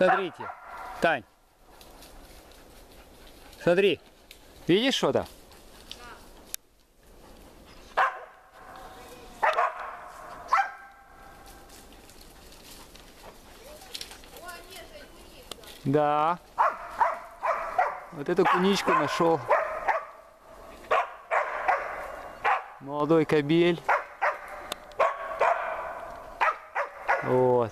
Смотрите, Тань. Смотри. Видишь что-то? Да. Вот эту куничку нашел. Молодой кобель. Вот.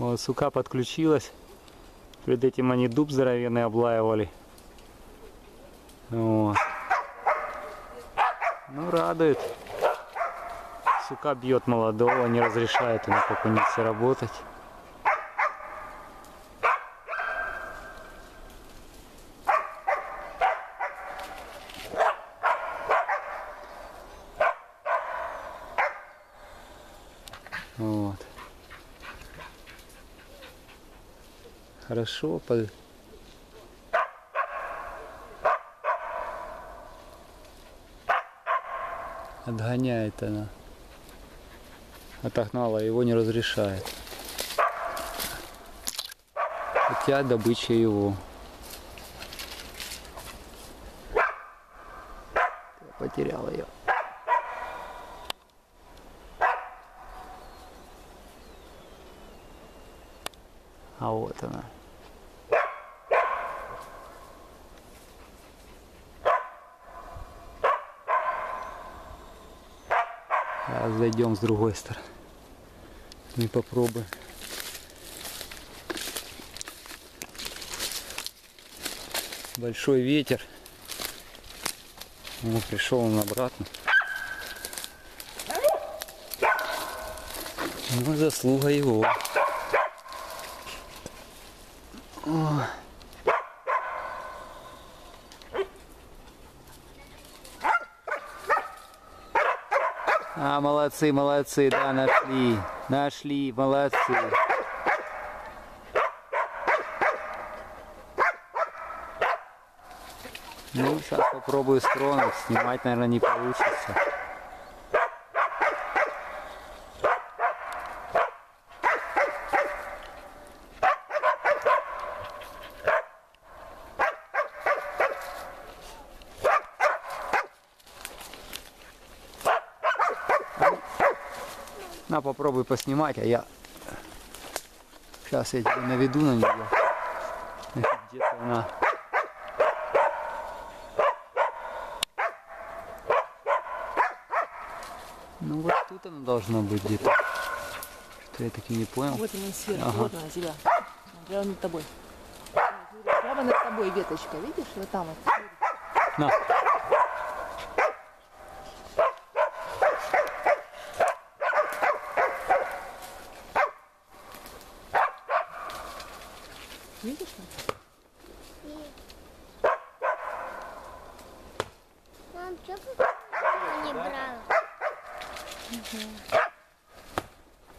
Вот сука подключилась. Перед этим они дуб здоровенный облаивали. Вот. Ну, радует. Сука бьет молодого, не разрешает ему кунице работать. Вот. Хорошо, отгоняет она. Отогнала, его не разрешает. Хотя добыча его. Потерял ее. А вот она. Сейчас зайдем с другой стороны. И попробуем. Большой ветер. Ну, пришел он обратно. Ну, заслуга его. О. А, молодцы, молодцы, да, нашли. Нашли, молодцы. Ну, сейчас попробую стронуть. Снимать, наверное, не получится. На, попробуй поснимать, а я сейчас я тебя наведу на нее. Где-то она. Ну вот тут она должна быть где-то. Что я таки не понял. Вот она сверху, Ага. вот она тебя. Прямо над тобой. Прямо над тобой веточка, видишь? Вот там вот. На. Видишь? Мам, что ты не брала?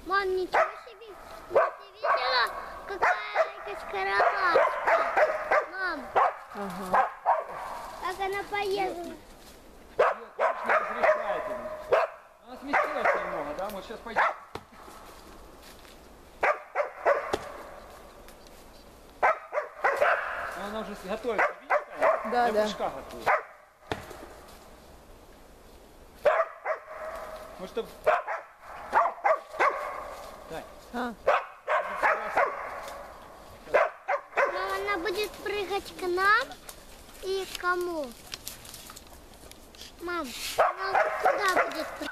Мам, ничего себе! Ты видела, какая скороматка? Мам, Ага. как она поехала? не разрешает ему. Она сместилась немного, да? Вот сейчас пойдем. Уже готовится, видишь? Да, Для да. прыжка готовится. Ну, чтоб... Тань, А, Мам, она будет прыгать к нам и к кому? Мам, она куда будет прыгать?